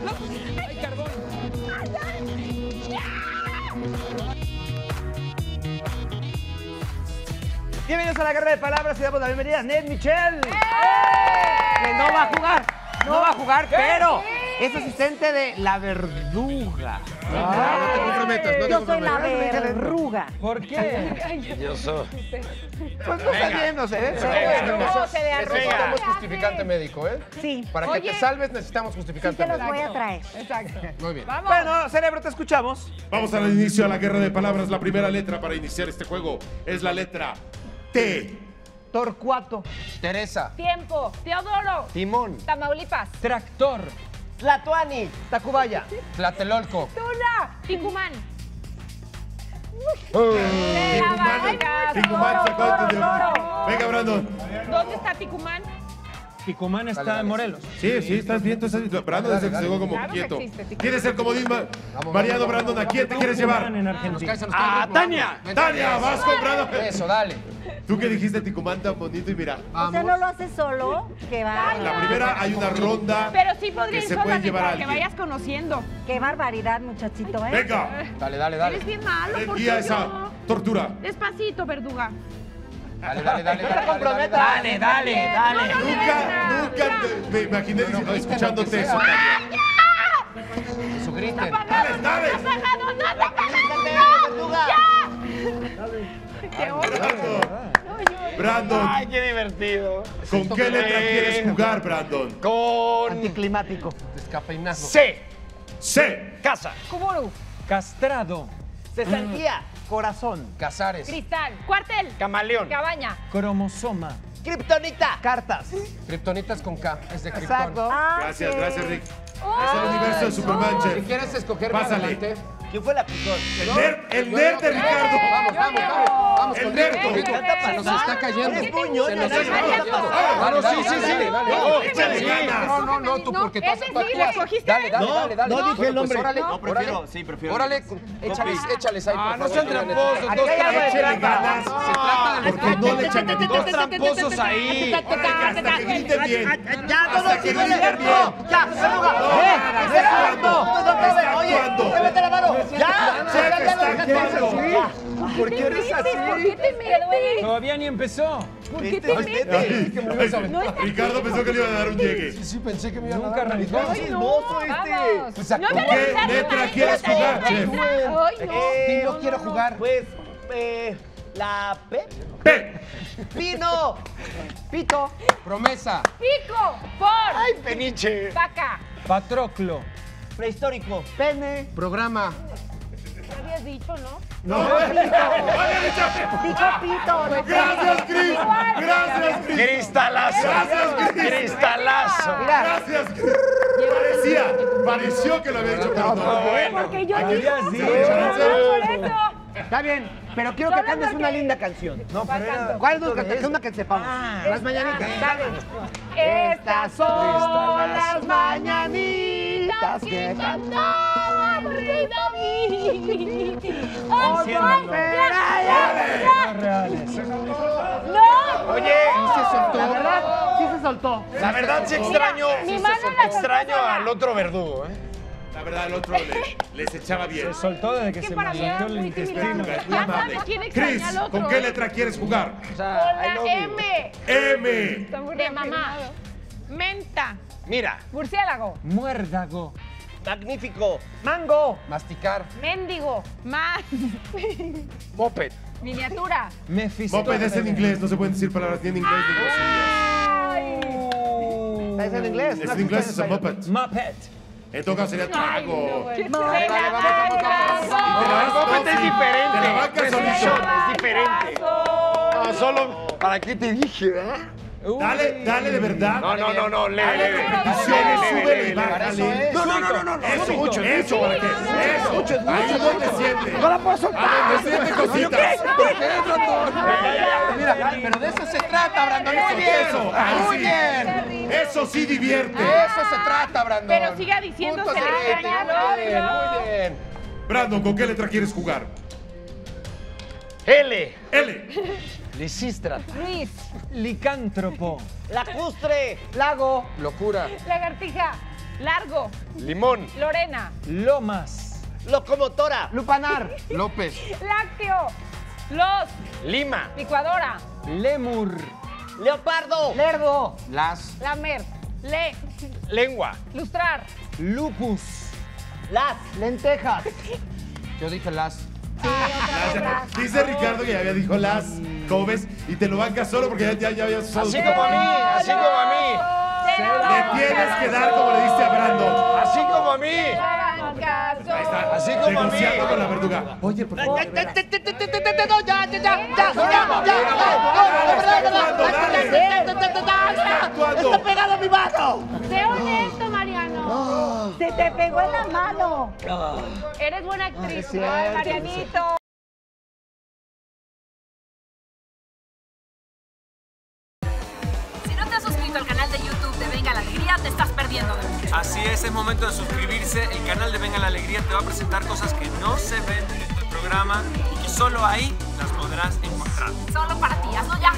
¡Ay, carbón! Bienvenidos a la guerra de palabras y damos la bienvenida a Ned Michel. ¡Eh! Que no va a jugar. No va a jugar, pero es asistente de la verduga. No te comprometas, no te Yo soy la verruga. ¿Por qué? Yo soy. Pues no está bien, no ve. No, se le. Necesitamos justificante médico, ¿eh? Sí, Para que te salves necesitamos sí justificante te los médico. voy a traer. Exacto. Muy bien. Vamos. Bueno, cerebro, te escuchamos. Vamos al inicio a la guerra de palabras. La primera letra para iniciar este juego es la letra T. Torcuato. Teresa. Tiempo. Teodoro. Timón. Tamaulipas. Tractor. Tlatuani. Tacubaya. Tlatelolco. Tula. Ticumán. Ticumán, Ticumán Venga, Brandon. ¿Dónde está Ticumán? Ticumán está Dale, dale. en Morelos. Sí, sí, estás bien. tú estás bien. Brandon Dale, desde que dale. se quedó como Claro quieto. existe. ¿Quieres ser comodín, Ma- Mariano Brandon? ¿A quién te quieres llevar? en Nos Argentina. cae, se nos Ah, cae el ritmo. Tania. Tania, vas con Brandon. Eso, dale. Tú que dijiste Ticumán tan bonito y mira. Usted no lo hace solo, que va. La primera hay una ronda Pero sí podría que ir sola a para que vayas conociendo. Qué barbaridad, muchachito, ¿eh? Venga, Dale, dale, dale. Eres bien malo, ¿por guía esa tortura. Despacito, verduga. Dale, dale, dale. No te dale, comprometas. dale, Dale, dale, dale. Nunca, nunca te- me imaginé diciendo- escuchándote eso. griten. Dale, dale. ¡No, no, Verduga. Brandon. Brandon, Ay, qué divertido. ¿con qué letra quieres jugar, Brandon? Con Anticlimático. Descafeinado. C. C. Casa. Kuburu. Castrado. Cesantía. Corazón. Casares. Cristal. Cuartel. Camaleón. Cabaña. Cromosoma. Kryptonita. Cartas. Kriptonitas con K. Es de Krypton. Exacto. Ah, Gracias, sí. gracias, Rick. Es el universo de Superman, Si quieres escoger Pásale. adelante. ¿Quién fue la picón? El nerd, el nerd de Ricardo. Vamos, vamos, vamos. Vamos El con nerd. Rico. Se nos está cayendo. Se nos está cayendo. Ah, no, sí, No, dale. échale ganas. No, no, no, tú porque tú actúas. Dale, dale, dale, dale. no dije el pues nombre. órale, No, prefiero, sí, prefiero. Órale, échales, échales ahí. Ah, no sean tramposos. Dos ganas. Se trata de Porque no le echan. Dos tramposos ahí. Hasta que griten bien. Ya, no, no, bien. No, ya, verduga. Eh, Está está. Está Oye, actuando. te mete la mano. Ya, ya, está ya, actuando. ¿Por qué eres así? ¿Por qué te metes? Todavía ni empezó. ¿Por qué te metes? Ricardo pensó que le iban a dar un llegue. Sí, sí, pensé que me iban a Nunca dar. arrancó. Ay, no, vamos. Pues, No ¿con me qué letra quieres jugar, chef? Ay, no. Sí, no quiero jugar. Pues, eh, la P. P. Pino. Pito. Promesa. Pico. Por. Ay, peniche. Vaca. Patroclo. Prehistórico. Pene. Programa. ¿Qué habías dicho, no? Dijo pito, no Gracias, Cris. Gracias, Cris. Cristalazo. Gracias, Cris. Cristalazo. Gracias, Cris. Parecía, pareció que lo había pero no. Porque yo habías dicho. por eso. Está bien, pero quiero que cantes una linda canción. No, pero ¿Cuál es una canción? Una que sepamos. Las mañanitas. Estas son las mañanitas que cantaba por mí. Reales. ¡No! Oye, La verdad, sí se soltó. la verdad sí extraño, mi sí se- la extraño soltó al otro verdugo, ¿eh? La verdad, el otro le- les echaba bien. Se soltó desde que Que se me rompió el intestino. quién extraña Cris. ¿con qué ¿eh? letra quieres jugar? Con la M. M. De mamá. Menta. Mira, Murciélago. Muérdago. Magnífico. Mango. Masticar. Mendigo. Más. moped. Miniatura. Mephistófeles. Moped es en inglés, no se pueden decir palabras ni en inglés ni en groserías. ¿Está en inglés? Es en inglés, es un moped. Muppet. En todo caso sería trago. Ay, Vale, vale, vamos, vamos, vamos, vamos. Te la moped es diferente. Te la bancas Es es diferente. No, solo, ¿para qué te dije, verdad? Dale, dale de verdad. No, no, no, no, leve, Dale leve. Leve, leve, leve. No, no, no, no, no. Eso, mucho, eso, mucho. ¿para qué? Eso. Ahí donde siente. No la puedo soltar. A donde siente cositas. Mira, pero de eso se trata, Brandon. Muy bien. Eso, ahí Muy sí. bien. Eso sí divierte. Eso se trata, Brandon. Pero siga diciendo que de Muy bien, muy bien. Brandon, ¿con qué letra quieres jugar? L. L. Lisístrata. Luis. Licántropo. Lacustre. Lago. Locura. Lagartija. Largo. Limón. Lorena. Lomas. Locomotora. Lupanar. López. Lácteo. Los. Lima. Licuadora. Lemur. Leopardo. Lerdo. Las. Lamer. Le. Lengua. Lustrar. Lupus. Las. Lentejas. Yo dije las. Dice Ricardo que ya había dicho las. ¿Cómo ves? Y te lo bancas solo porque ya, ya, ya habías usado Así tu como a mí, papel. así como a mí. Le tienes que dar como le diste a Brando. Así como a mí. Ahí está. Así como a mí. Negociando con la verduga. Oye, por favor. actuando. ¡Está pegado a mi mano! Sé honesto, Mariano. Se te pegó en la mano. Eres buena actriz. es cierto, Ay, Marianito. Si no te has suscrito al canal de YouTube de Venga la Alegría, te estás perdiendo. Así es, es momento de suscribirse. El canal de Venga la Alegría te va a presentar cosas que no se ven en el programa y que solo ahí las podrás encontrar. Solo para ti, hazlo ya.